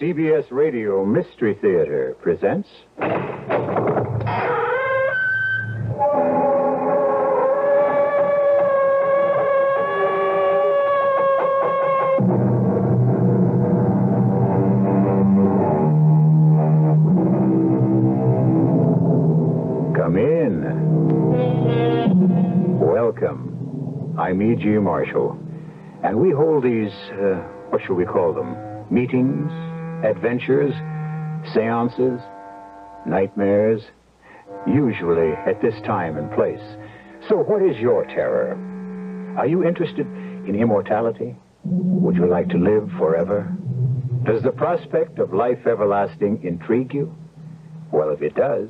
CBS Radio Mystery Theater presents. Come in. Welcome. I'm E.G. Marshall. And we hold these, uh, what shall we call them? Meetings, adventures, seances, nightmares, usually at this time and place. So, what is your terror? Are you interested in immortality? Would you like to live forever? Does the prospect of life everlasting intrigue you? Well, if it does,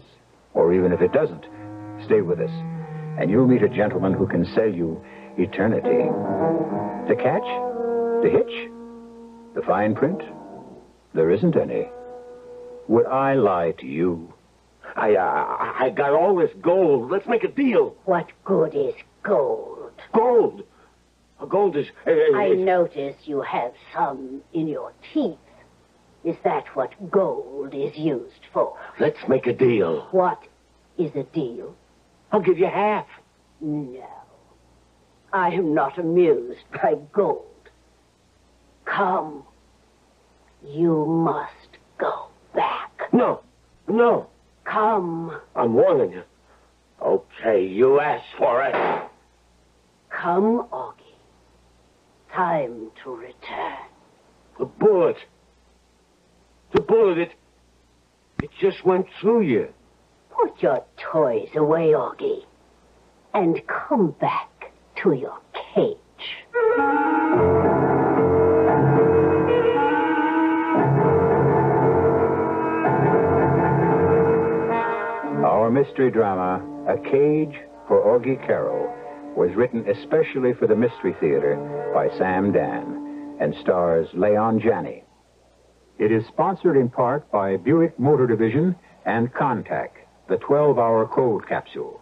or even if it doesn't, stay with us, and you'll meet a gentleman who can sell you eternity. The catch? The hitch? The fine print? There isn't any. Would I lie to you? I, uh, I got all this gold. Let's make a deal. What good is gold? Gold. Uh, Gold is. Uh, I is- notice you have some in your teeth. Is that what gold is used for? Let's make a deal. What is a deal? I'll give you half. No. I am not amused by gold. Come. You must go back. No, no. Come. I'm warning you. Okay, you asked for it. Come, Augie. Time to return. The bullet. The bullet. It. It just went through you. Put your toys away, Augie, and come back to your cage. Mystery drama, A Cage for Augie Karo, was written especially for the Mystery Theater by Sam Dann and stars Leon Janney. It is sponsored in part by Buick Motor Division and Contac, the 12 hour cold capsule.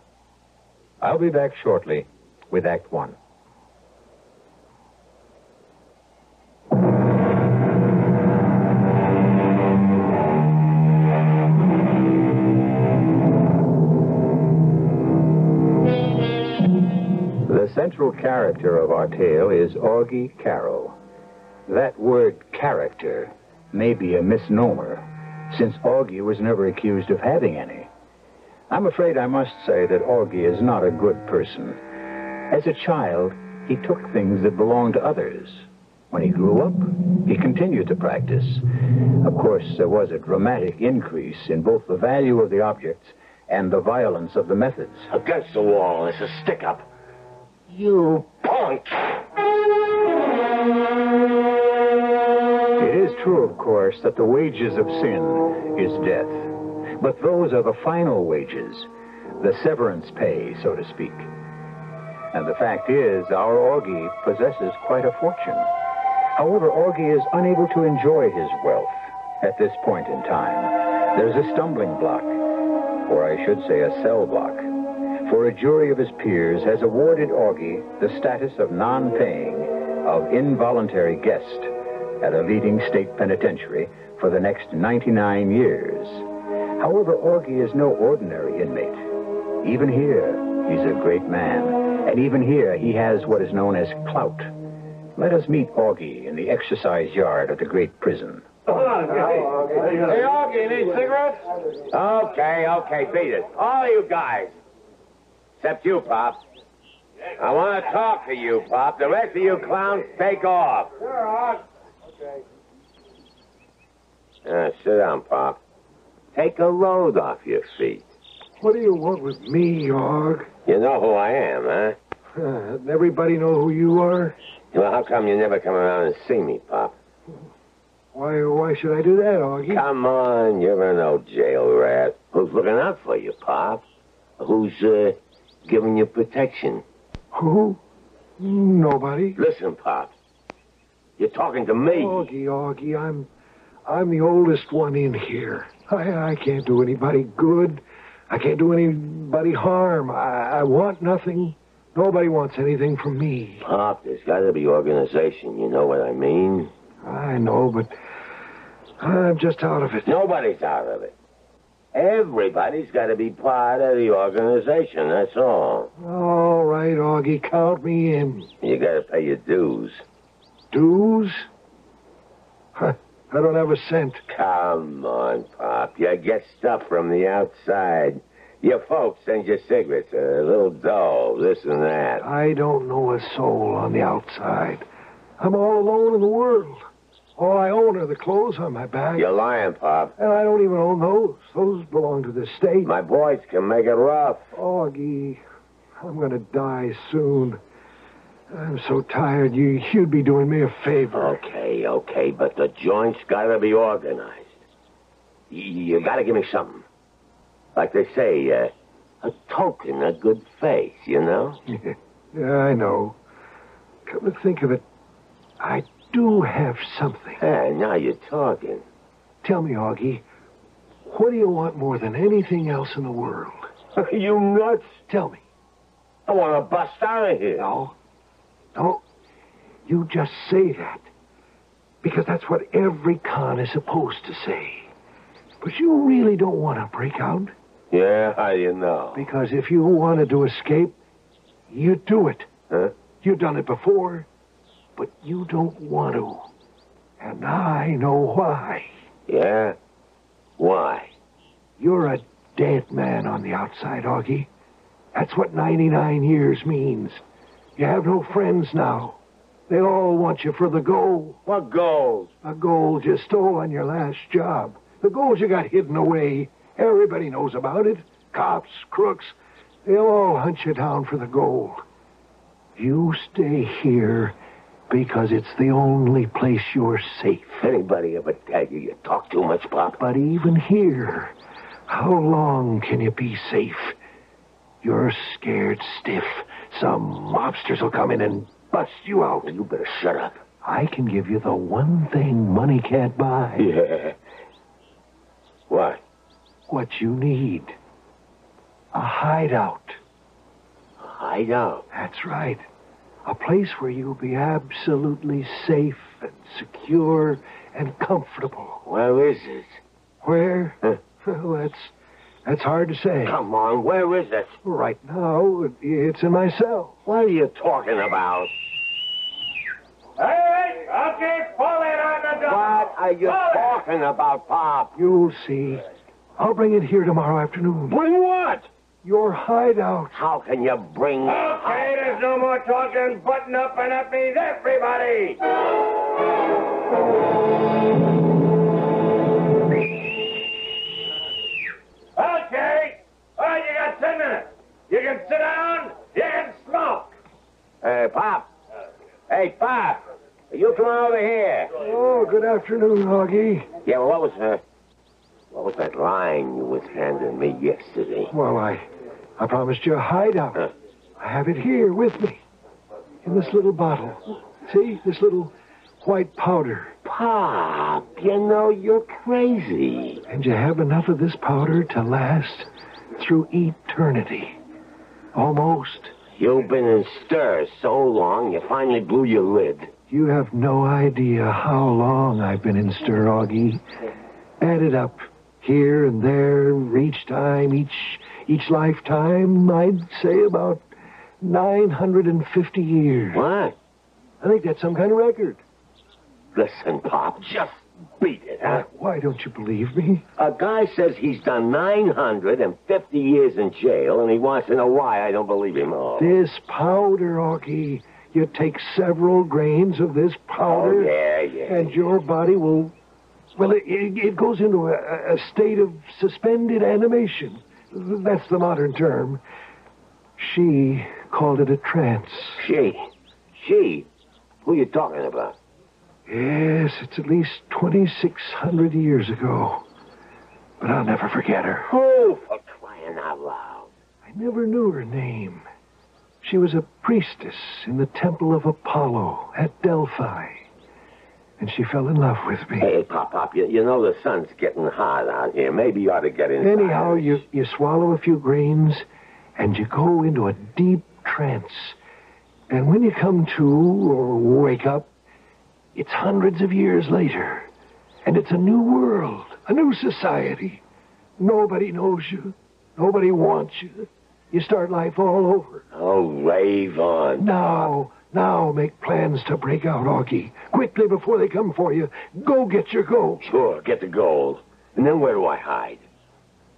I'll be back shortly with Act One. Central character of our tale is Augie Karo. That word character may be a misnomer, since Augie was never accused of having any. I'm afraid I must say that Augie is not a good person. As a child, he took things that belonged to others. When he grew up, he continued to practice. Of course, there was a dramatic increase in both the value of the objects and the violence of the methods. Against the wall. It's a stick up. You punk! It is true, of course, that the wages of sin is death. But those are the final wages, the severance pay, so to speak. And the fact is, our Augie possesses quite a fortune. However, Augie is unable to enjoy his wealth at this point in time. There's a stumbling block, or I should say a cell block. For a jury of his peers has awarded Augie the status of non-paying, of involuntary guest at a leading state penitentiary for the next 99 years. However, Augie is no ordinary inmate. Even here, he's a great man. And even here, he has what is known as clout. Let us meet Augie in the exercise yard of the great prison. Hey, Augie, need cigarettes? Okay, okay, beat it. All you guys. Except you, Pop. I want to talk to you, Pop. The rest of you clowns, take off. Sure, Oz. Okay. Uh, sit down, Pop. Take a load off your feet. What do you want with me, York? You know who I am, huh? Uh, everybody know who you are? Well, how come you never come around and see me, Pop? Why, why should I do that, Augie? Come on, you're an old jail rat. Who's looking out for you, Pop? Who's, uh, giving you protection? Who? Nobody. Listen, Pop. You're talking to me. Augie, Augie, I'm, I'm the oldest one in here. I, I can't do anybody good. I can't do anybody harm. I, I want nothing. Nobody wants anything from me. Pop, there's got to be organization. You know what I mean? I know, but I'm just out of it. Nobody's out of it. Everybody's got to be part of the organization, that's all. All right, Augie, count me in. You got to pay your dues. Dues? Huh, I don't have a cent. Come on, Pop. You get stuff from the outside. Your folks send you cigarettes, a little dough, this and that. I don't know a soul on the outside. I'm all alone in the world. All I own are the clothes on my back. You're lying, Pop. And I don't even own those. Those belong to the state. My boys can make it rough. Augie, I'm going to die soon. I'm so tired. You, you'd be doing me a favor. Okay, okay, but the joint's got to be organized. You, you got to give me something. Like they say, uh, a token of good faith, you know? yeah, I know. Come to think of it, I do have something. Hey, now you're talking. Tell me, Augie, what do you want more than anything else in the world? Are you nuts? Tell me. I want to bust out of here. No. No. You just say that. Because that's what every con is supposed to say. But you really don't want to break out. Yeah, how do you know? Because if you wanted to escape, you'd do it. Huh? You've done it before, but you don't want to. And I know why. Yeah? Why? You're a dead man on the outside, Augie. That's what 99 years means. You have no friends now. They all want you for the gold. What gold? A gold you stole on your last job. The gold you got hidden away. Everybody knows about it. Cops, crooks, they'll all hunt you down for the gold. You stay here because it's the only place you're safe. Anybody ever tell you you talk too much, Pop? But even here, how long can you be safe? You're scared stiff. Some mobsters will come in and bust you out. You better shut up. I can give you the one thing money can't buy. Yeah. What? What you need. A hideout. A hideout. That's right. A place where you'll be absolutely safe and secure and comfortable. Where is it? Where? Huh? Well, that's that's hard to say. Come on, where is it? Right now, it's in my cell. What are you talking about? Hey, okay, pull it on the door. What are you Pull it. talking about, Pop? You'll see. I'll bring it here tomorrow afternoon. Bring what? Your hideout. How can you bring... Okay, there's no more talking. Button up, and that means everybody. Okay. All right, you got ten minutes. You can sit down. You can smoke. Hey, Pop. Hey, Pop. You come over here. Oh, good afternoon, Augie. Yeah, well, what was uh, what was that line you was handing me yesterday? Well, I, I promised you a hideout. Huh. I have it here with me, in this little bottle. See, this little white powder. Pop, you know you're crazy. And you have enough of this powder to last through eternity. Almost. You've been in stir so long, you finally blew your lid. You have no idea how long I've been in stir, Augie. Add it up, here and there, each time, each each lifetime, I'd say about 950 years. What? I think that's some kind of record. Listen, Pop, just beat it, huh? Why don't you believe me? A guy says he's done 950 years in jail, and he wants to know why I don't believe him. Oh, This powder, Augie. You take several grains of this oh powder, yeah, yeah. and your body will. Well, it, it, it goes into a, a state of suspended animation. That's the modern term. She called it a trance. She. She? Who are you talking about? Yes, it's at least 2,600 years ago. But I'll never forget her. Who, for crying out loud? I never knew her name. She was a priestess in the temple of Apollo at Delphi. And she fell in love with me. Hey, Pop, Pop, you, you know the sun's getting hot out here. Maybe you ought to get inside. Anyhow, you, you swallow a few grains and you go into a deep trance. And when you come to or wake up, it's hundreds of years later. And it's a new world, a new society. Nobody knows you. Nobody wants you. You start life all over. Oh, rave on. Now, now make plans to break out, Augie. Quickly before they come for you. Go get your gold. Sure, get the gold. And then where do I hide?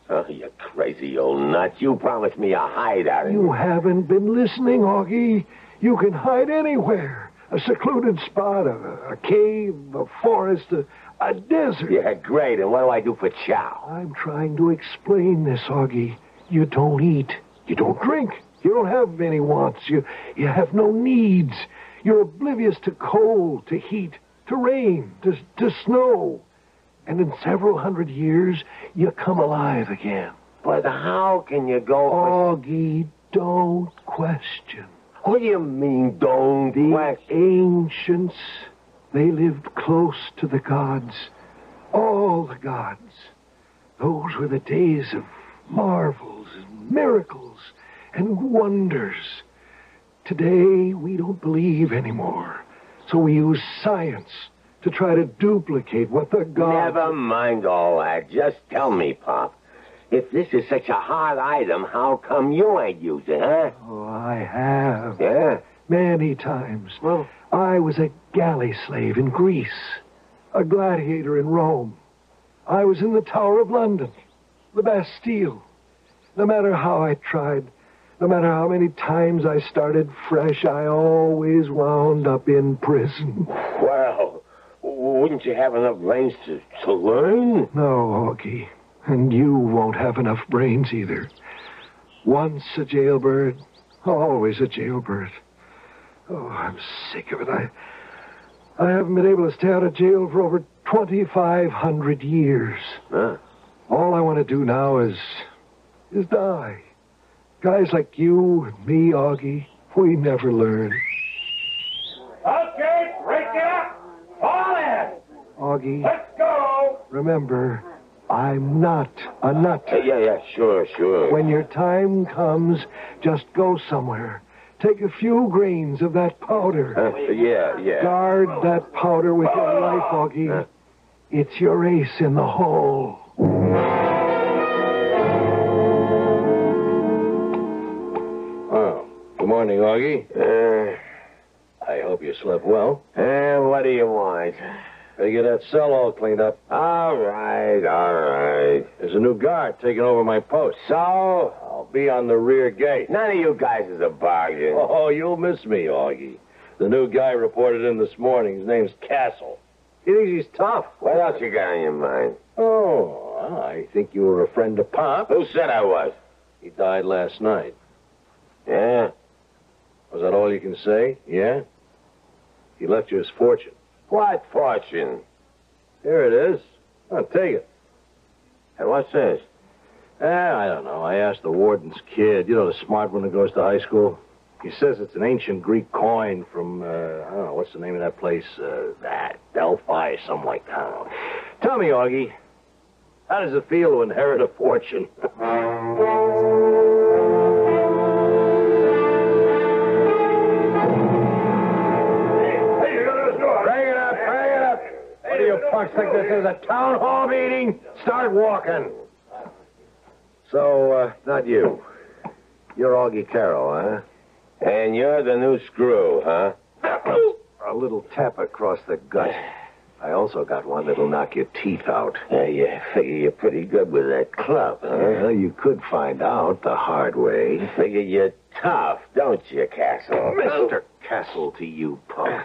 Oh, you crazy old nut. You promised me a hideout. You haven't been listening, Augie. You can hide anywhere. A secluded spot, a, a cave, a forest, a, a desert. Yeah, great. And what do I do for chow? I'm trying to explain this, Augie. You don't eat. You don't drink. You don't have any wants. You, you have no needs. You're oblivious to cold, to heat, to rain, to, to snow. And in several hundred years, you come alive again. But how can you go. Augie, don't question. What do you mean, don't The question? ancients, they lived close to the gods. All the gods. Those were the days of marvels and miracles and wonders. Today, we don't believe anymore. So we use science to try to duplicate what the gods... Never mind all that. Just tell me, Pop. If this is such a hard item, how come you ain't use it, huh? Oh, I have. Yeah? Many times. Well, I was a galley slave in Greece, a gladiator in Rome. I was in the Tower of London, the Bastille. No matter how I tried, no matter how many times I started fresh, I always wound up in prison. well, wouldn't you have enough brains to, to learn? No, Augie, and you won't have enough brains either. Once a jailbird, always a jailbird. Oh, I'm sick of it. I, I haven't been able to stay out of jail for over 2,500 years. Huh? All I want to do now is, is die. Guys like you and me, Augie, we never learn. Okay, break it up. Fall in. Augie, Let's go. remember, I'm not a nut. Uh, yeah, yeah, sure, sure. When your time comes, just go somewhere. Take a few grains of that powder. Huh? Yeah, yeah. Guard that powder with your life, Augie. Huh? It's your ace in the hole. Morning, Augie. Uh, I hope you slept well. uh, what do you want? Get that cell all cleaned up. All right, all right. There's a new guard taking over my post. So, I'll be on the rear gate. none of you guys is a bargain. Oh, you'll miss me, Augie. The new guy reported in this morning. His name's Castle. He thinks he's tough. What else you got on your mind? Oh, I think you were a friend of Pop. Who said I was? He died last night. Yeah? Was that all you can say? Yeah? He left you his fortune. What fortune? Here it is. I'll take it. And what's this? Eh, I don't know. I asked the warden's kid, you know, the smart one that goes to high school. He says it's an ancient Greek coin from, uh, I don't know, what's the name of that place? Uh, that, Delphi, something like that. I don't know. Tell me, Augie, how does it feel to inherit a fortune? What do you think this is, a town hall meeting? Start walking. So, uh, not you. You're Augie Karo, huh? And you're the new screw, huh? A little tap across the gut. I also got one that'll knock your teeth out. Yeah, you figure you're pretty good with that club, huh? Well, you could find out the hard way. Figure you're tough, don't you, Castle? Mr. Castle to you, punk.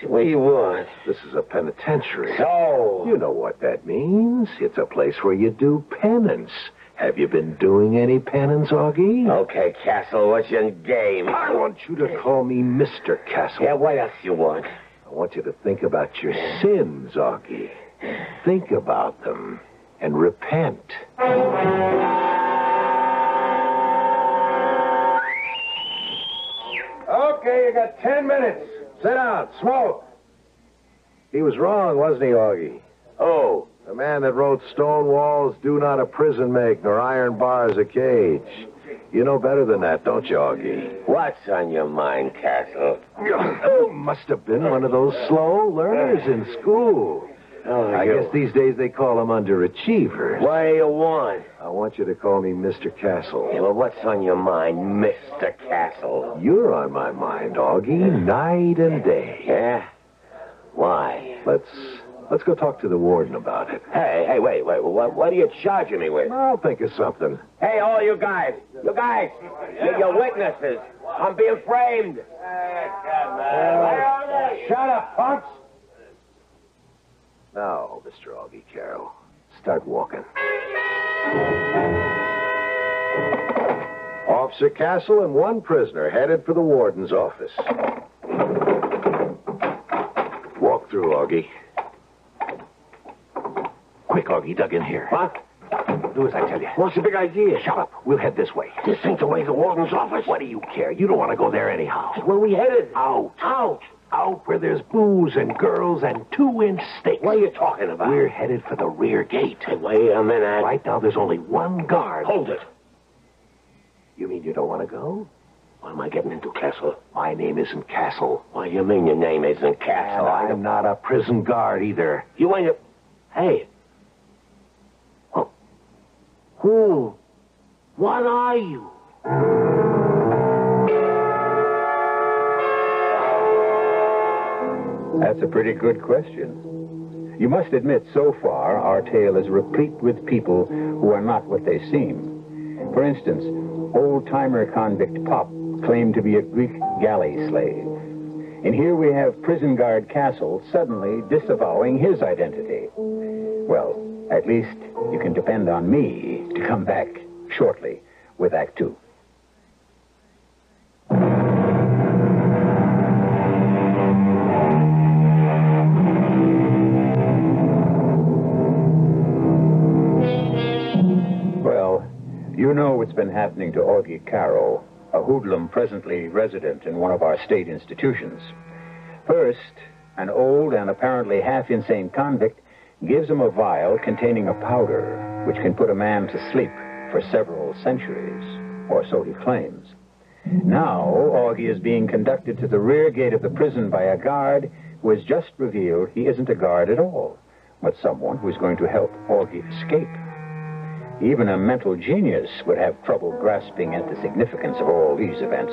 See, what do you want? This is a penitentiary. So, You know what that means. It's a place where you do penance. Have you been doing any penance, Augie? okay, Castle, what's your game? I want you to call me Mr. Castle. Yeah, what else you want? I want you to think about your sins, Augie. Think about them and repent. Okay, you got ten minutes. Sit down, smoke. He was wrong, wasn't he, Augie? Oh, The man that wrote Stone walls do not a prison make, nor iron bars a cage. You know better than that, don't you, Augie? what's on your mind, Castle? You must have been one of those slow learners in school. Oh, hell are I you? guess these days they call them underachievers. What do you want? I want you to call me Mr. Castle. Yeah, well, what's on your mind, Mr. Castle? You're on my mind, Augie, night and day. Yeah? Why? Let's let's go talk to the warden about it. Hey, hey, wait, wait. What, what are you charging me with? I'll think of something. Hey, all you guys. You guys. You're, you're witnesses. I'm being framed. Shut up, punks. Now, Mr. Augie Karo, start walking. Officer Castle and one prisoner headed for the warden's office. Walk through, Augie. Quick, Augie, dug in here. What? Do as I tell you. What's the big idea? Shut up. We'll head this way. This ain't the way to the warden's office. What do you care? You don't want to go there anyhow. Where we headed? Out. Out. Out where there's booze and girls and two-inch steaks. What are you talking about? We're headed for the rear gate. Hey, wait a minute. Right now, there's only one guard. Hold it. You mean you don't want to go? What am I getting into, Castle? My name isn't Castle. Do you mean your name isn't Castle? And I'm not a prison guard either. You ain't a... Hey. Oh. Who? What are you? That's a pretty good question. You must admit, so far, our tale is replete with people who are not what they seem. For instance, old-timer convict Pop claimed to be a Greek galley slave. And here we have prison guard Castle suddenly disavowing his identity. Well, at least you can depend on me to come back shortly with Act Two. You know what's been happening to Augie Karo, a hoodlum presently resident in one of our state institutions. First, an old and apparently half insane convict gives him a vial containing a powder which can put a man to sleep for several centuries, or so he claims. Now, Augie is being conducted to the rear gate of the prison by a guard who has just revealed he isn't a guard at all, but someone who's going to help Augie escape. Even a mental genius would have trouble grasping at the significance of all these events.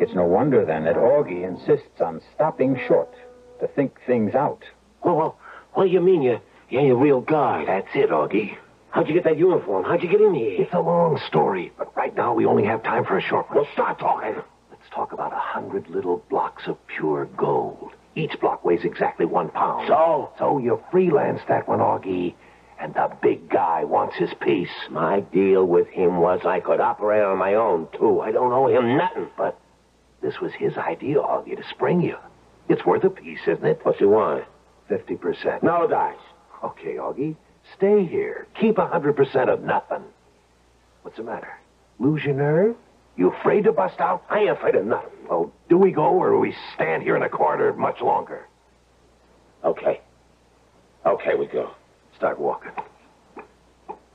It's no wonder, then, that Augie insists on stopping short to think things out. Well, well, what do you mean you, you ain't a real guard? That's it, Augie. How'd you get that uniform? How'd you get in here? It's a long story, but right now we only have time for a short one. Well, start talking. Let's talk about a hundred little blocks of pure gold. Each block weighs exactly one pound. So? So you freelance that one, Augie, and the big guy wants his piece. My deal with him was I could operate on my own, too. I don't owe him nothing. But this was his idea, Augie, to spring you. It's worth a piece, isn't it? What's he want? Fifty percent. No dice. Okay, Augie. Stay here. Keep a hundred percent of nothing. What's the matter? Lose your nerve? You afraid to bust out? I ain't afraid of nothing. Well, do we go or do we stand here in the corridor much longer? Okay. Okay, we go. Start walking.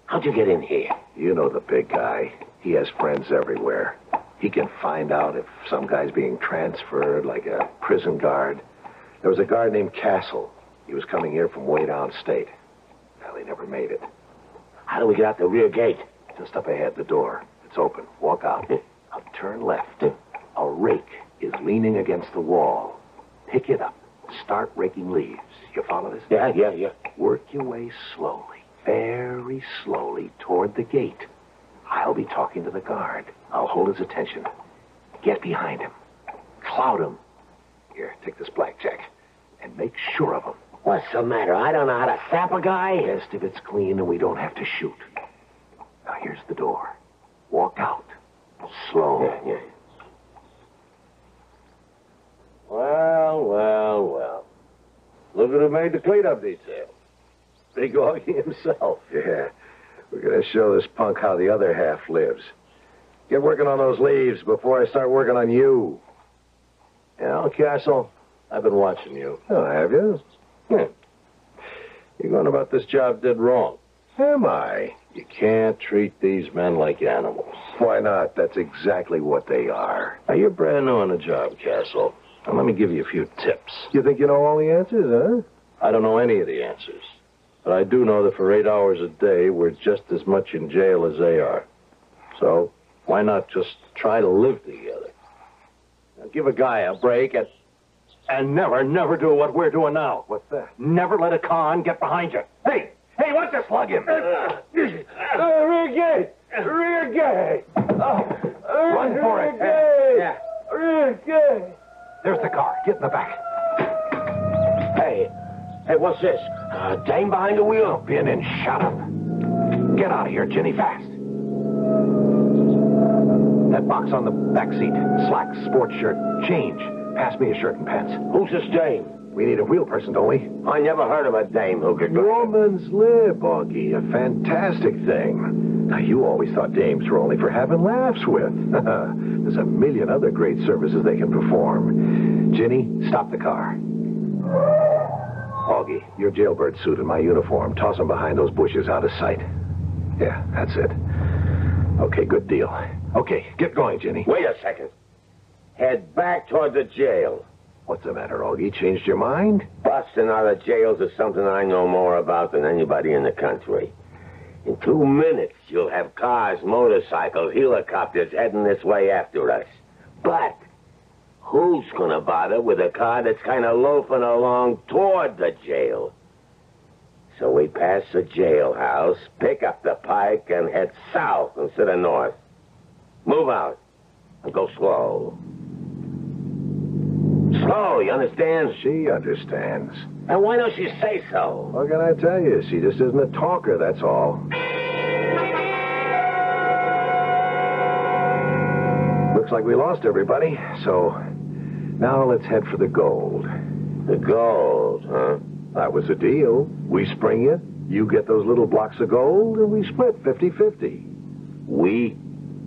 How'd you get in here? You know the big guy. He has friends everywhere. He can find out if some guy's being transferred, like a prison guard. There was a guard named Castle. He was coming here from way downstate. Well, he never made it. How do we get out the rear gate? Just up ahead, the door. It's open. Walk out. Eh. Now turn left. A rake is leaning against the wall. Pick it up. Start raking leaves. You follow this? Yeah, yeah, yeah. Work your way slowly, very slowly toward the gate. I'll be talking to the guard. I'll hold his attention. Get behind him. Cloud him. Here, take this blackjack. And make sure of him. What's the matter? I don't know how to sap a guy. Best if it's clean and we don't have to shoot. Now here's the door. Walk out. Slow. Yeah, yeah. Well, well, well. Look at who made the cleanup detail. Big Augie himself. Yeah. We're going to show this punk how the other half lives. Get working on those leaves before I start working on you. You know, Castle, I've been watching you. Oh, have you? Yeah. You're going about this job dead wrong. Am I? You can't treat these men like animals. Why not? That's exactly what they are. Now, you're brand new on the job, Castle. Now, let me give you a few tips. You think you know all the answers, huh? I don't know any of the answers. But I do know that for eight hours a day, we're just as much in jail as they are. So why not just try to live together? Now, give a guy a break and and never, never do what we're doing now. What's that? Never let a con get behind you. Hey, hey, why don't you slug him? Uh, rear gate! Rear gate! Run for it. Yeah. Rear gate! There's the car. Get in the back. Hey, hey, what's this? Uh, dame behind the wheel? Bin and shut up. Get out of here, Jenny, fast. That box on the back seat. Slacks, sports shirt, change. Pass me a shirt and pants. Who's this dame? We need a wheel person, don't we? I never heard of a dame who could... Woman's lip, Augie. A fantastic thing. Now, you always thought dames were only for having laughs with. There's a million other great services they can perform. Ginny, stop the car. Augie, your jailbird suit and my uniform. Toss them behind those bushes out of sight. Yeah, that's it. Okay, good deal. Okay, get going, Ginny. Wait a second. Head back toward the jail. What's the matter, Augie? Changed your mind? Busting out of jails is something I know more about than anybody in the country. In two minutes, you'll have cars, motorcycles, helicopters heading this way after us. But who's gonna bother with a car that's kind of loafing along toward the jail? So we pass the jailhouse, pick up the pike, and head south instead of north. Move out and go slow. Slow, you understand? She understands. And why don't you say so? What can I tell you? She just isn't a talker, that's all. Looks like we lost everybody, so now let's head for the gold. The gold, huh? That was the deal. We spring you, you get those little blocks of gold, and we split 50 50. We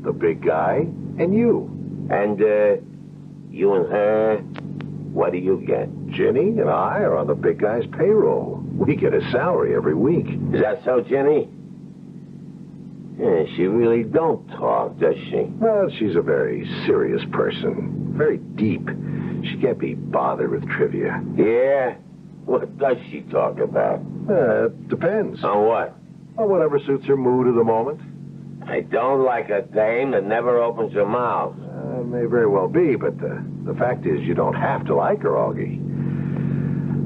The big guy and you. and uh, you and her. What do you get? Ginny and I are on the big guy's payroll. We get a salary every week. Is that so, Jenny? Yeah, she really don't talk, does she? Well, she's a very serious person, very deep. She can't be bothered with trivia. Yeah. What does she talk about? Uh, depends. On what? Well, whatever suits her mood at the moment. I don't like a dame that never opens her mouth. Uh, may very well be, but the, the fact is you don't have to like her, Augie.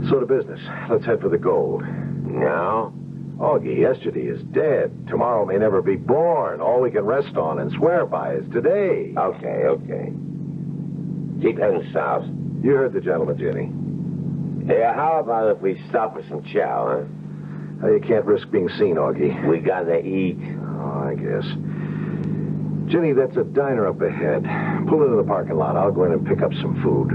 So to business. Let's head for the gold. No? Augie, yesterday is dead. Tomorrow may never be born. All we can rest on and swear by is today. Okay, okay. Keep heading south. You heard the gentleman, Jenny. Yeah, how about if we stop for some chow, Uh, you can't risk being seen, Augie. We gotta eat. Oh, I guess. Jenny, that's a diner up ahead. Pull into the parking lot. I'll go in and pick up some food.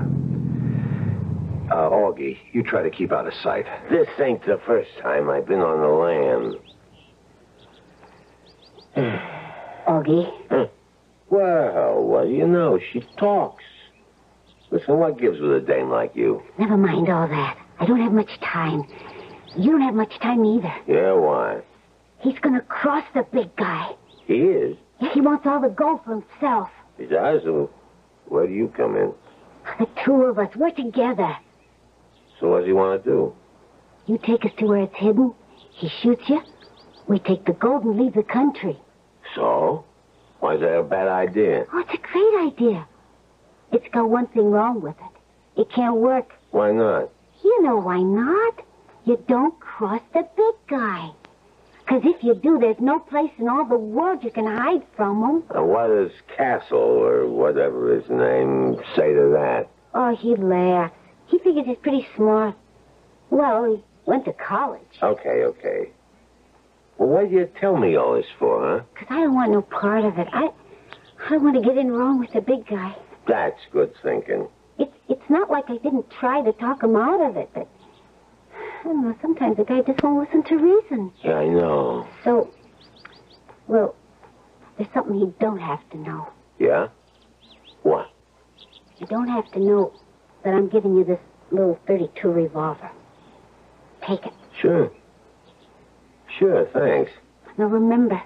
Uh, Augie, you try to keep out of sight. This ain't the first time I've been on the land. Augie, Well, what do you know? She talks. Listen, what gives with a dame like you? never mind all that. I don't have much time. You don't have much time either. Yeah, why? He's gonna cross the big guy. He is. Yeah, he wants all the gold for himself. He does. Well, Where do you come in? The two of us, we're together. So what does he want to do? You take us to where it's hidden. He shoots you. We take the gold and leave the country. So? Why is that a bad idea? Oh, it's a great idea. It's got one thing wrong with it. It can't work. Why not? You know why not? You don't cross the big guy. Because if you do, there's no place in all the world you can hide from him. And what does Castle, or whatever his name, say to that? Oh, he laughs. Figures he's pretty smart. Well, he went to college. Okay, okay. Well, why do you tell me all this for, huh? Because I don't want no part of it. I, I don't want to get in wrong with the big guy. That's good thinking. It's it's not like I didn't try to talk him out of it, but I don't know. Sometimes a guy just won't listen to reason. Yeah, I know. So, well, there's something he don't have to know. Yeah? What? You don't have to know that I'm giving you this little 32 revolver. Take it. Sure. Sure, thanks. Now remember,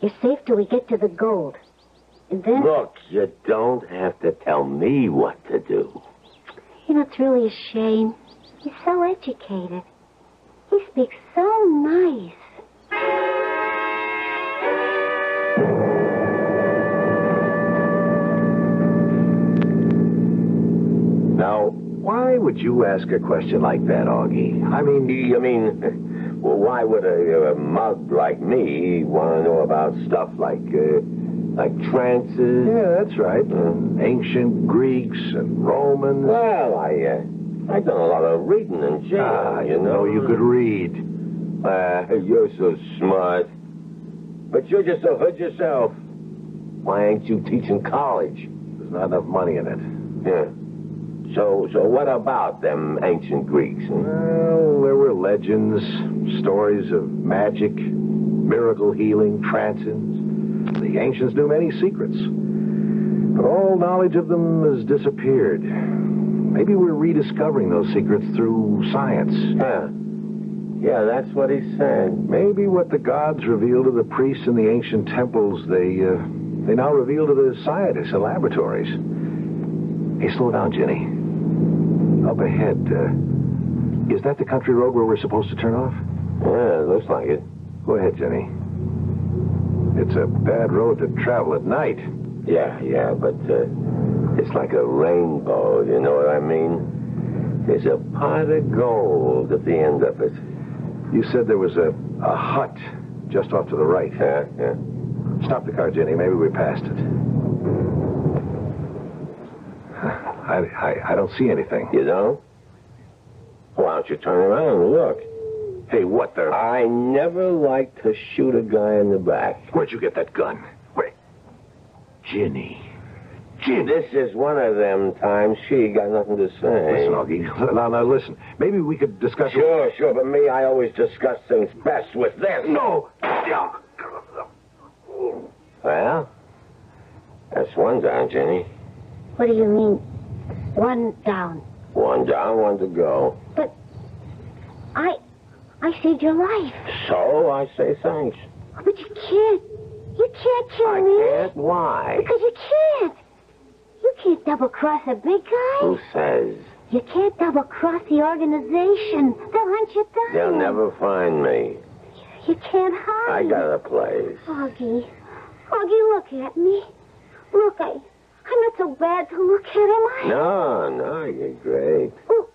you're safe till we get to the gold. And then, Look, you don't have to tell me what to do. you know, it's really a shame. You're so educated. speak so nice. Now, why would you ask a question like that, Augie? I mean, You mean, well, why would a, a mug like me want to know about stuff like, uh, like trances? yeah, that's right. Ancient Greeks and Romans. Well, I, uh, I done a lot of reading in jail, Ah, you know. you could read. Uh, you're so smart. But you're just a hood yourself. Why ain't you teaching college? There's not enough money in it. Yeah. So, so what about them ancient Greeks? huh? Well, there were legends, stories of magic, miracle healing, trances. The ancients knew many secrets. But all knowledge of them has disappeared. Maybe we're rediscovering those secrets through science. Yeah. Yeah, that's what he's saying. Maybe what the gods revealed to the priests in the ancient temples, they uh, they now reveal to the scientists in laboratories. Hey, slow down, Jenny. Up ahead, uh, is that the country road where we're supposed to turn off? Yeah, it looks like it. Go ahead, Jenny. It's a bad road to travel at night. Yeah, yeah, but uh, it's like a rainbow, you know what I mean? There's a pot of gold at the end of it. You said there was a, a hut just off to the right. Yeah, yeah. Stop the car, Jenny. Maybe we passed it. I, I, I don't see anything. You know? Why don't you turn around and look? Hey, what the? I never like to shoot a guy in the back. Where'd you get that gun? Wait. Ginny. Ginny. This is one of them times she got nothing to say. Listen, Augie. Now, now, listen. Maybe we could discuss... Sure, sure, but me, I always discuss things best with this. No! Well, that's one down, Jenny. What do you mean? One down. One down, one to go. But I I saved your life. So I say thanks. But you can't. You can't kill I me. can't. Why? Because you can't. You can't double cross a big guy. Who says? You can't double cross the organization. They'll hunt you down. They'll never find me. You can't hide. I got a place. Augie. Augie, look at me. Look, I, I'm not so bad to look at, am I? No, no, you're great. Well,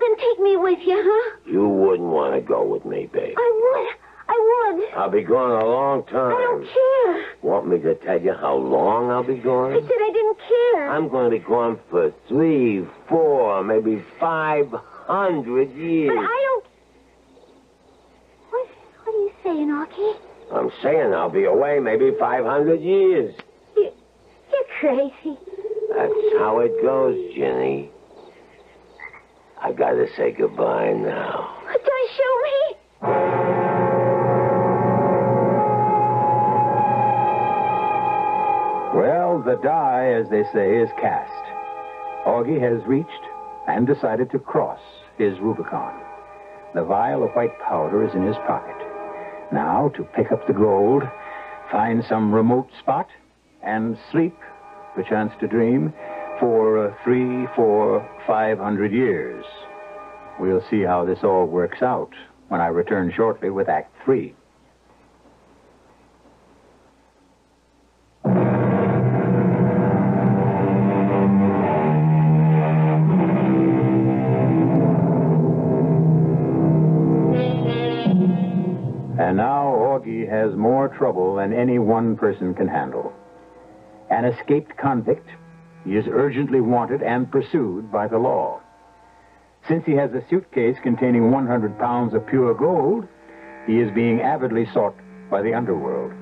then take me with you, huh? You wouldn't want to go with me, babe. I would. I would. I'll be gone a long time. I don't care. Want me to tell you how long I'll be gone? I said I didn't care. I'm going to be gone for three, four, maybe five hundred years. But I don't. What? What are you saying, Archie? I'm saying I'll be away maybe 500 years. You, you're crazy. That's how it goes, Jenny. I gotta say goodbye now. Don't shoot me. Well, the die, as they say, is cast. Augie has reached and decided to cross his Rubicon. The vial of white powder is in his pocket. Now, to pick up the gold, find some remote spot, and sleep, perchance to dream, for uh, three, four, five hundred years. We'll see how this all works out when I return shortly with Act Three. And now Augie has more trouble than any one person can handle. An escaped convict, he is urgently wanted and pursued by the law. Since he has a suitcase containing 100 pounds of pure gold, he is being avidly sought by the underworld.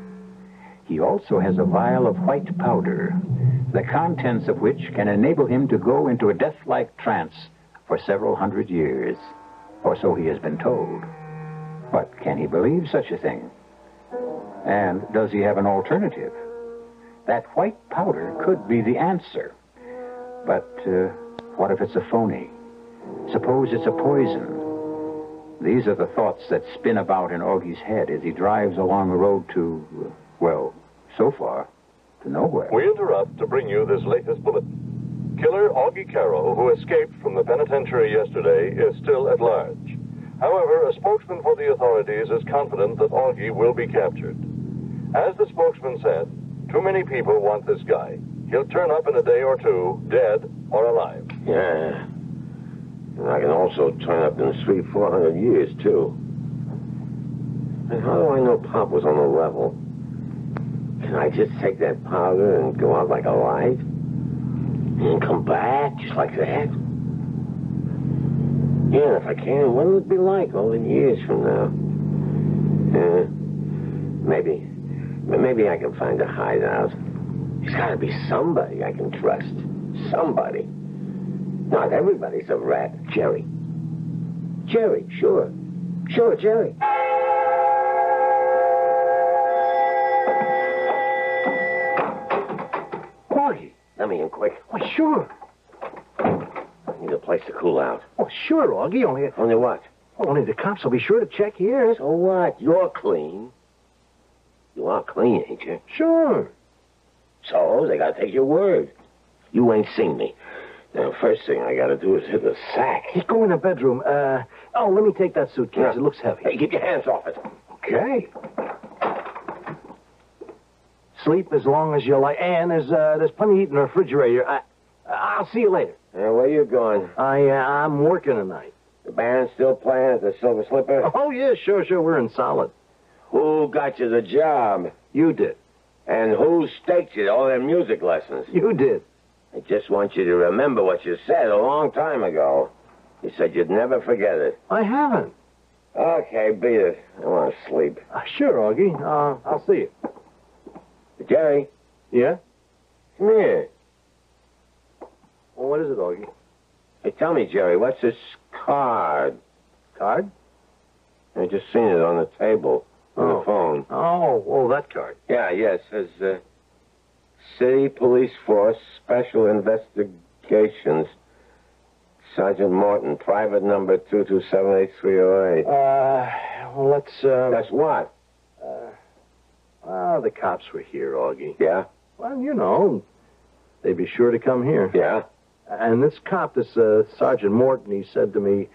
He also has a vial of white powder, the contents of which can enable him to go into a death-like trance for several hundred years, or so he has been told. But can he believe such a thing? And does he have an alternative? That white powder could be the answer. But uh, what if it's a phony? Suppose it's a poison. These are the thoughts that spin about in Augie's head as he drives along the road to, uh, well, so far, to nowhere. We interrupt to bring you this latest bulletin. Killer Augie Karo, who escaped from the penitentiary yesterday, is still at large. However, a spokesman for the authorities is confident that Augie will be captured. As the spokesman said, too many people want this guy. He'll turn up in a day or two, dead or alive. Yeah. And I can also turn up in the street 400 years, too. And how do I know Pop was on the level? Can I just take that powder and go out like a light? And come back just like that? Yeah, if I can, what will it be like all in years from now? Yeah, maybe. Maybe I can find a hideout. There's got to be somebody I can trust. Somebody. Not everybody's a rat. Jerry. Jerry, sure. Sure, Jerry. Augie. Let me in quick. Why, sure. I need a place to cool out. Oh, sure, Augie. Only, Only what? only the cops will be sure to check here. So what? You're clean. You are clean, ain't you? Sure. So they gotta take your word. You ain't seen me. Now, first thing I gotta do is hit the sack. He's going in the bedroom. Uh, oh, let me take that suitcase. Yeah. It looks heavy. Hey, keep your hands off it. Okay. Sleep as long as you like. And there's uh, there's plenty to eat in the refrigerator. I, I'll see you later. Now, where are you going? I uh, I'm working tonight. The band still playing at the Silver Slipper? Oh yeah, sure, sure. We're in solid. Who got you the job? You did. And who staked you all them music lessons? You did. I just want you to remember what you said a long time ago. You said you'd never forget it. I haven't. Okay, beat it. I want to sleep. Uh, sure, Augie. Uh, I'll see you. Jerry, Yeah. come here. Well, what is it, Augie? Hey, tell me, Jerry, what's this card? Card? I just seen it on the table on Oh. the phone. Oh, oh, that card. Yeah, yeah, it says uh, City Police Force Special Investigations. Sergeant Morton, private number 2278308. Uh, well, let's. Uh, That's what? uh, well, the cops were here, Augie. Yeah, Well, you know, they'd be sure to come here. yeah. And this cop, this uh, Sergeant Morton, he said to me,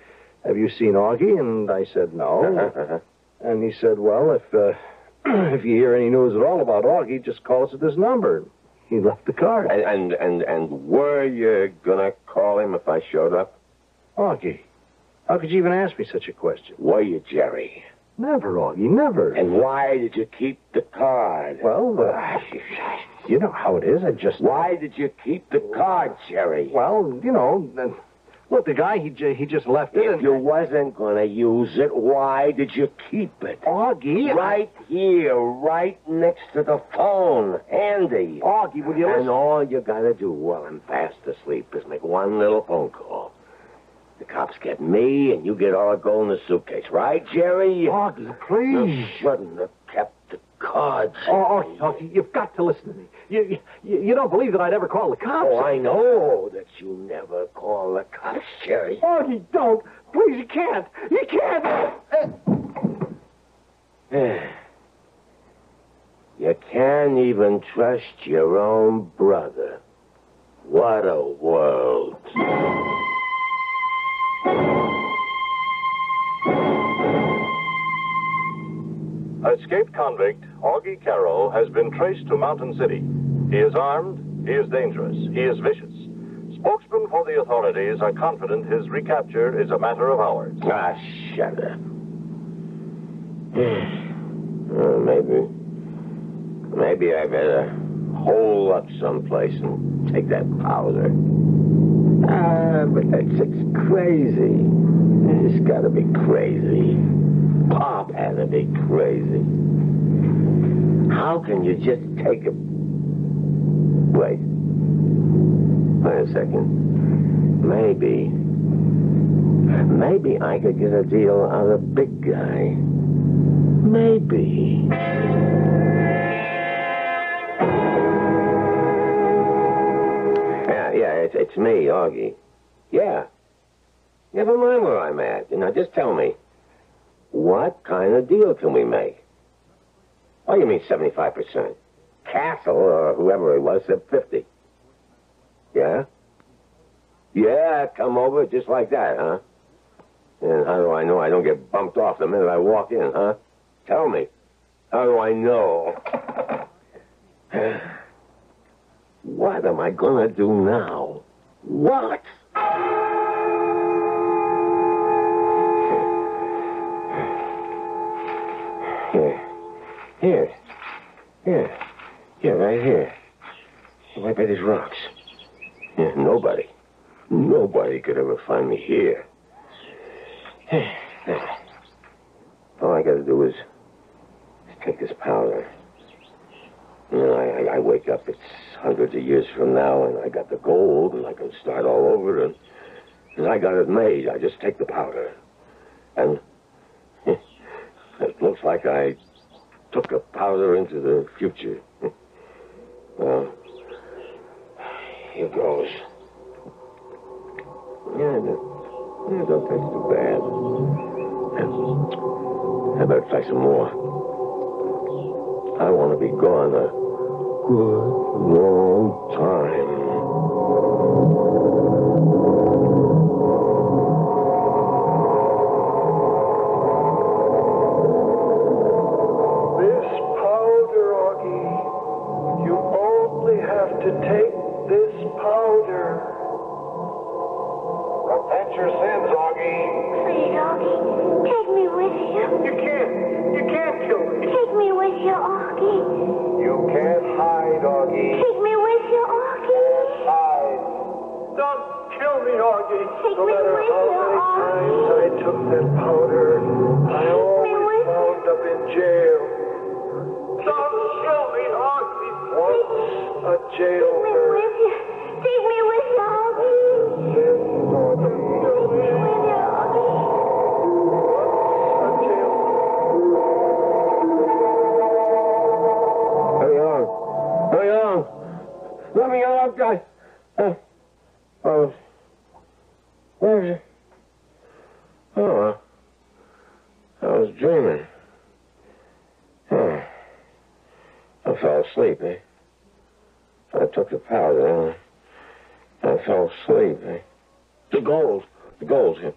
"Have you seen Augie?" And I said, "No." and he said, "Well, if uh, if you hear any news at all about Augie, just call us at this number." He left the card. and, and and and were you gonna call him if I showed up? Augie, how could you even ask me such a question? Were you, Jerry? Never, Augie, never. And why did you keep the card? well, uh, you know how it is. I just Why did you keep the card, Jerry? Well, you know, uh, look, the guy he j- he just left it. If and- you wasn't gonna use it, why did you keep it? Augie, I- Right here, right next to the phone, handy. Augie, will you listen? And all you gotta do while I'm fast asleep is make one little phone call. The cops get me, and you get all the gold in the suitcase, right, Jerry? Augie, please. You shouldn't have kept the cards. Oh, oh, Augie, you've got to listen to me. You, you you don't believe that I'd ever call the cops? Oh, I know that you never call the cops, Jerry. Augie, don't. Please, you can't. You can't. Uh, You can't even trust your own brother. What a world. Escaped convict Augie Karo has been traced to Mountain City. He is armed, he is dangerous, he is vicious. Spokesmen for the authorities are confident his recapture is a matter of hours. Ah, shut up. Uh, maybe. Maybe I better hole up someplace and take that powder. Ah, but that's crazy. It's gotta be crazy. Pop had to be crazy. How can you just take a. Wait. Wait a second. Maybe. Maybe I could get a deal out of Big Guy. Maybe. Yeah, yeah, it's, it's me, Augie. Yeah. Never mind where I'm at. You know, just tell me. What kind of deal can we make? Oh, you mean 75%? Castle, or whoever it was, said 50. Yeah? Yeah, come over just like that, huh? And how do I know I don't get bumped off the minute I walk in, huh? Tell me. How do I know? What am I gonna do now? What? Here. Here. Here, right here. Right by these rocks. Yeah, nobody. Nobody could ever find me here. All I gotta do is take this powder. You know, I, I, I wake up, it's hundreds of years from now, and I got the gold, and I can start all over, and, and I got it made. I just take the powder. And it looks like I took a powder into the future. well, here goes. Yeah, yeah, don't taste too bad. I better try some more. I want to be gone a good long I I fell asleep, eh? The gold. The gold here.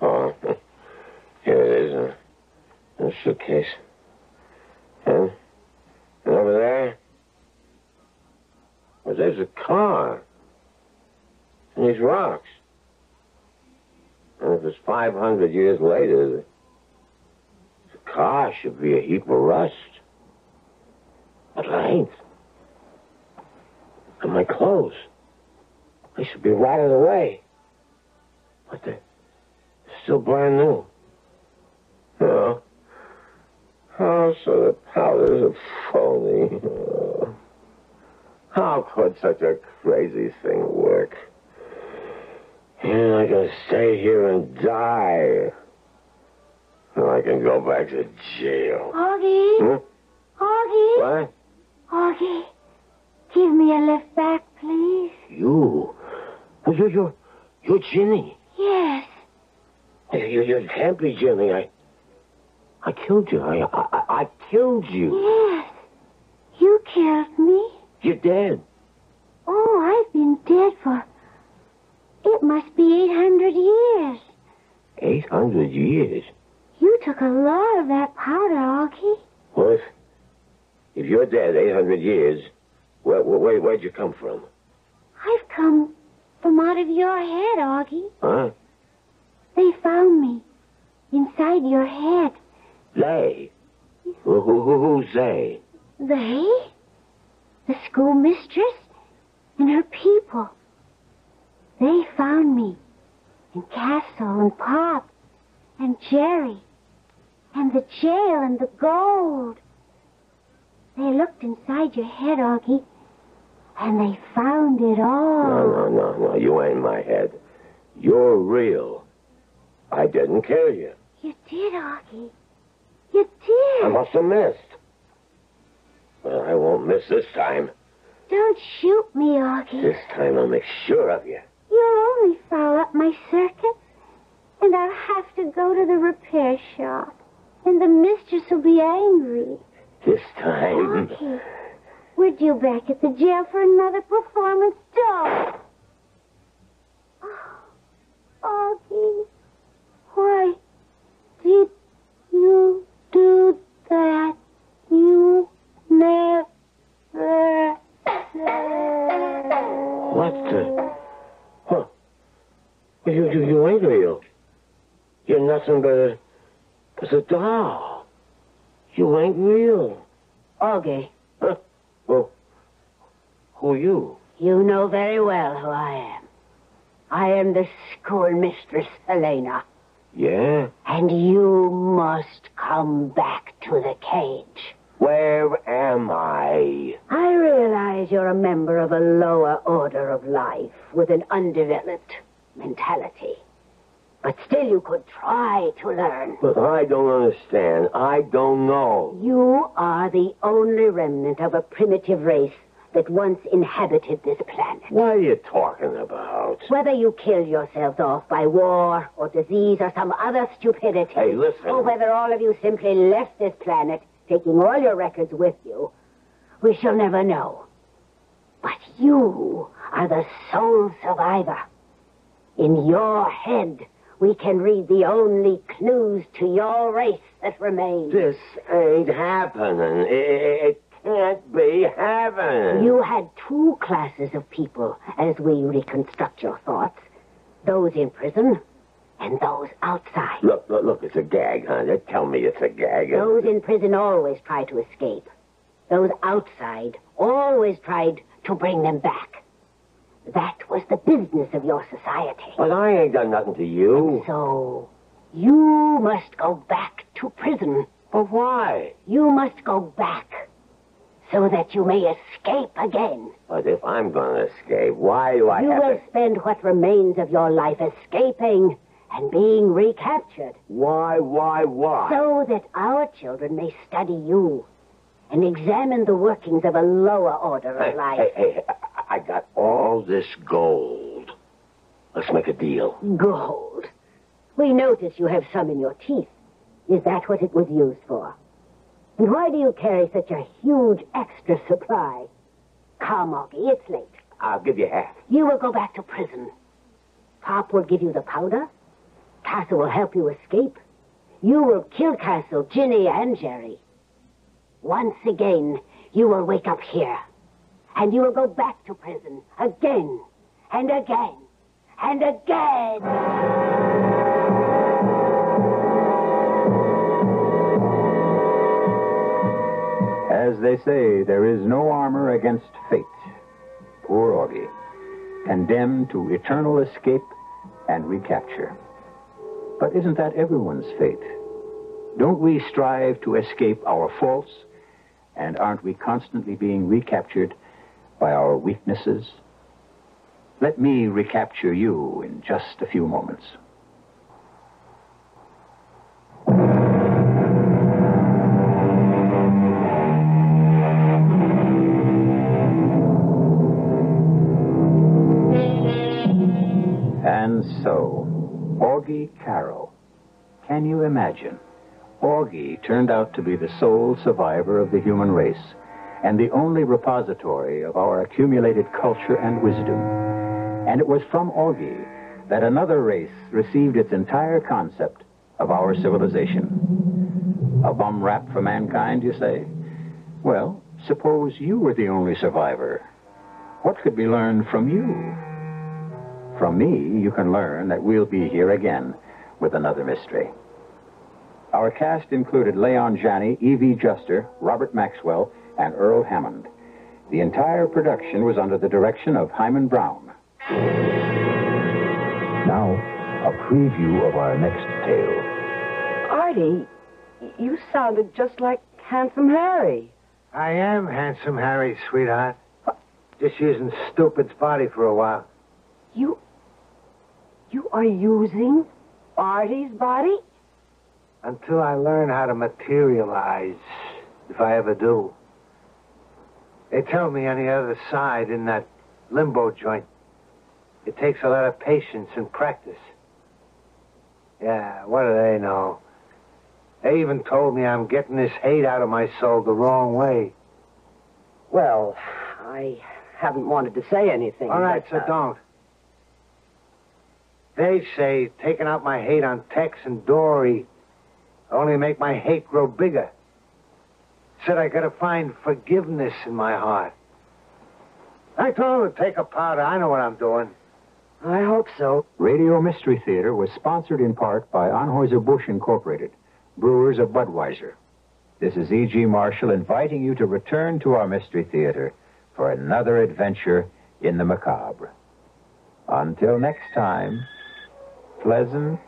Oh, here it is in a, in a suitcase. And, and over there, well, there's a car. And these rocks. And if it's 500 years later, the, the car should be a heap of rust. But it ain't. And my clothes, they should be rotted away. But they're still brand new. Oh. Oh, so the powder's a phony. Oh. How could such a crazy thing work? And I can stay here and die. Or I can go back to jail. Augie. Hmm? Augie. What? Augie. Give me a lift back, please. You? You're, you're, you're Ginny. Yes. You, you, can't be Ginny. I, I killed you. I, I, I killed you. Yes. You killed me. You're dead. Oh, I've been dead for. It must be 800 years. 800 years. You took a lot of that powder. Well, if, if you're dead 800 years, where, where, where'd you come from? I've come from out of your head, Augie. Huh? They found me inside your head. They? Who, who, who, who's they? They? The schoolmistress and her people. They found me. And Castle and Pop and Jerry and the jail and the gold. They looked inside your head, Augie, and they found it all. No, no, no, no. You ain't my head. You're real. I didn't kill you. You did, Augie. You did. I must have missed. Well, I won't miss this time. Don't shoot me, Augie. This time I'll make sure of you. You'll only foul up my circuit, and I'll have to go to the repair shop. And the mistress will be angry. This time. Augie, we're due back at the jail for another performance, doll. Oh, Augie, why did you do that? You never What the? Huh. You, you, you ain't real. You're nothing but a, but a doll. You ain't real. Augie. Huh? Who are you? you know very well who I am. I am the schoolmistress Helena, Yeah? and you must come back to the cage. Where am I? I realize you're a member of a lower order of life with an undeveloped mentality. But still, you could try to learn. But I don't understand. I don't know. You are the only remnant of a primitive race that once inhabited this planet. What are you talking about? Whether you kill yourselves off by war or disease or some other stupidity, Hey, listen. or whether all of you simply left this planet, taking all your records with you, we shall never know. But you are the sole survivor. In your head, we can read the only clues to your race that remain. This ain't happening. It, it can't be happening. You had two classes of people as we reconstruct your thoughts those in prison and those outside. Look, look, look, it's a gag, huh? Tell me it's a gag. Those in prison always try to escape. Those outside always tried to bring them back. That was the business of your society. But I ain't done nothing to you. So, you must go back to prison. But why? You must go back so that you may escape again. But if I'm going to escape, why do I you have will to... spend what remains of your life escaping and being recaptured Why, why, why? so that our children may study you and examine the workings of a lower order Hey, of life. hey, hey, I- I got all this gold. Let's make a deal. Gold. We notice you have some in your teeth. Is that what it was used for? And why do you carry such a huge extra supply? Come, Augie, it's late. I'll give you half. You will go back to prison. Pop will give you the powder. Castle will help you escape. You will kill Castle, Ginny, and Jerry. Once again, you will wake up here. And you will go back to prison again and again and again. As they say, there is no armor against fate. Poor Augie, condemned to eternal escape and recapture. But isn't that everyone's fate? Don't we strive to escape our faults? And aren't we constantly being recaptured by our weaknesses? Let me recapture you in just a few moments. Augie Karo. Can you imagine? Augie turned out to be the sole survivor of the human race and the only repository of our accumulated culture and wisdom. And it was from Augie that another race received its entire concept of our civilization. A bum rap for mankind, you say? Well, suppose you were the only survivor. What could be learned from you? From me, you can learn that we'll be here again with another mystery. Our cast included Leon Janney, Evie Juster, Robert Maxwell, and Earl Hammond. The entire production was under the direction of Himan Brown. Now, a preview of our next tale. Artie, you sounded just like Handsome Harry. I am handsome Harry, sweetheart. Just using stupid's body for a while. You. You are using Artie's body? Until I learn how to materialize, if I ever do. They tell me on the other side, in that limbo joint, it takes a lot of patience and practice. Yeah, what do they know? They even told me I'm getting this hate out of my soul the wrong way. Well, I haven't wanted to say anything. All right, but, so uh, don't. They say taking out my hate on Tex and Dory only make my hate grow bigger. Said I gotta find forgiveness in my heart. I told him to take a powder. I know what I'm doing. I hope so. Radio Mystery Theater was sponsored in part by Anheuser-Busch Incorporated, brewers of Budweiser. This is E.G. Marshall inviting you to return to our Mystery Theater for another adventure in the macabre. Until next time, pleasant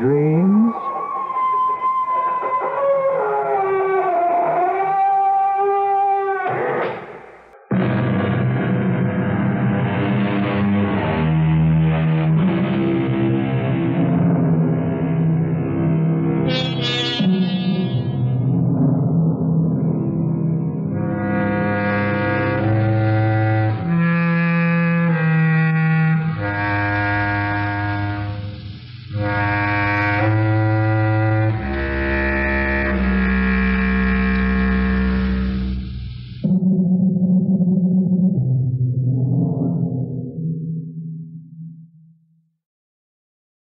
dreams.